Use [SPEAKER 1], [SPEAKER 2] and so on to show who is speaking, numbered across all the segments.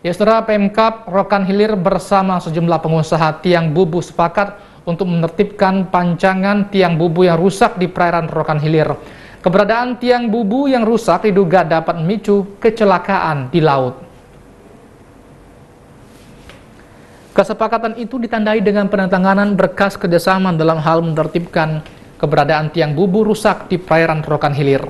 [SPEAKER 1] Ya, saudara Pemkap Rokan Hilir bersama sejumlah pengusaha tiang bubu sepakat untuk menertibkan pancangan tiang bubu yang rusak di perairan Rokan Hilir. Keberadaan tiang bubu yang rusak diduga dapat memicu kecelakaan di laut. Kesepakatan itu ditandai dengan penandatanganan berkas kerjasama dalam hal menertibkan keberadaan tiang bubu rusak di perairan Rokan Hilir.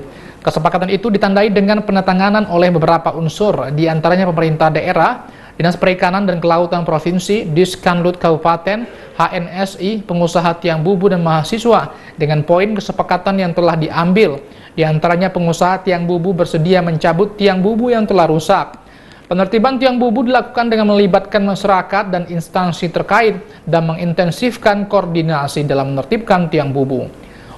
[SPEAKER 1] Kesepakatan itu ditandai dengan penetanganan oleh beberapa unsur, di antaranya pemerintah daerah, Dinas Perikanan dan Kelautan Provinsi, Diskanlut Kabupaten, HNSI, pengusaha tiang bubu dan mahasiswa, dengan poin kesepakatan yang telah diambil. Di antaranya pengusaha tiang bubu bersedia mencabut tiang bubu yang telah rusak. Penertiban tiang bubu dilakukan dengan melibatkan masyarakat dan instansi terkait dan mengintensifkan koordinasi dalam menertibkan tiang bubu.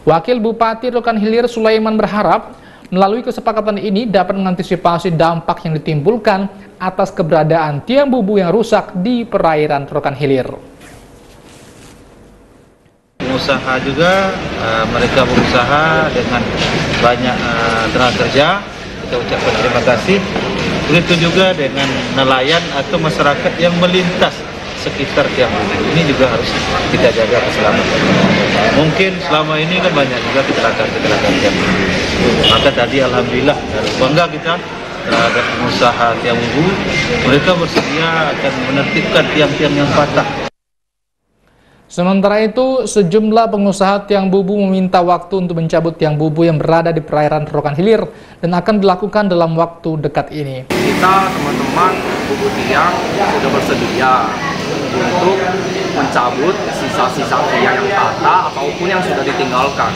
[SPEAKER 1] Wakil Bupati Rokan Hilir Sulaiman berharap melalui kesepakatan ini dapat mengantisipasi dampak yang ditimbulkan atas keberadaan tiang bubu yang rusak di perairan Rokan Hilir.
[SPEAKER 2] Pengusaha juga uh, mereka berusaha dengan banyak uh, tenaga kerja. Kita ucapkan terima kasih Begitu juga dengan nelayan atau masyarakat yang melintas sekitar tiang ini juga harus kita jaga keselamatan. Mungkin selama ini kan banyak juga kecelakaan-kecelakaan tiang Maka tadi Alhamdulillah bangga kita terhadap pengusaha tiang bubu, mereka bersedia akan menertibkan tiang-tiang yang patah.
[SPEAKER 1] Sementara itu, sejumlah pengusaha tiang bubu meminta waktu untuk mencabut tiang bubu yang berada di perairan Rokan Hilir dan akan dilakukan dalam waktu dekat ini.
[SPEAKER 3] Kita teman-teman bubu tiang sudah bersedia untuk mencabut sisa-sisa tiang yang patah ataupun yang sudah ditinggalkan.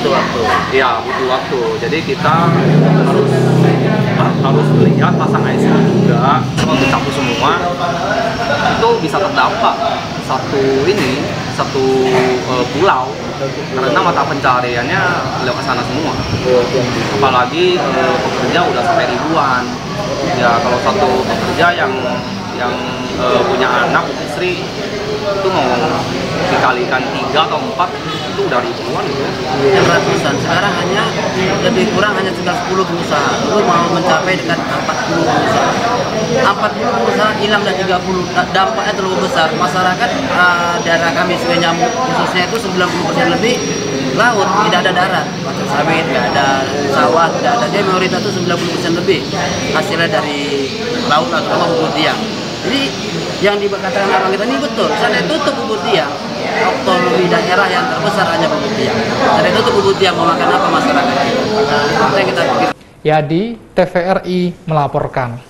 [SPEAKER 3] Butuh waktu. Ya, butuh waktu. Jadi kita harus harus melihat pasang IC juga. Kalau dicabut semua itu bisa terdampak satu ini satu uh, pulau. Karena mata pencariannya lewat sana semua. Apalagi uh, pekerja udah sampai ribuan. Ya kalau satu pekerja yang yang uh, punya anak istri itu mau dikalikan tiga atau empat itu udah ribuan ya.
[SPEAKER 4] Yang ratusan, sekarang hanya lebih kurang hanya sekitar 10 pengusaha. Dulu mau mencapai dekat 40 pengusaha. 40 pengusaha hilang dan 30 dampaknya terlalu besar. Masyarakat uh, daerah kami Sungai Nyamuk khususnya itu 90% lebih laut, tidak ada darat. Pasir sawit, tidak ada sawah, tidak ada. Jadi mayoritas itu 90% lebih hasilnya dari laut atau bubur tiang. Jadi yang dikatakan orang kita ini betul. Saya tutup bubur tiang, otonomi daerah yang terbesar hanya bubur tiang. Bubur tiang mau makan apa masyarakat? Itu kita
[SPEAKER 1] Yadi TVRI melaporkan.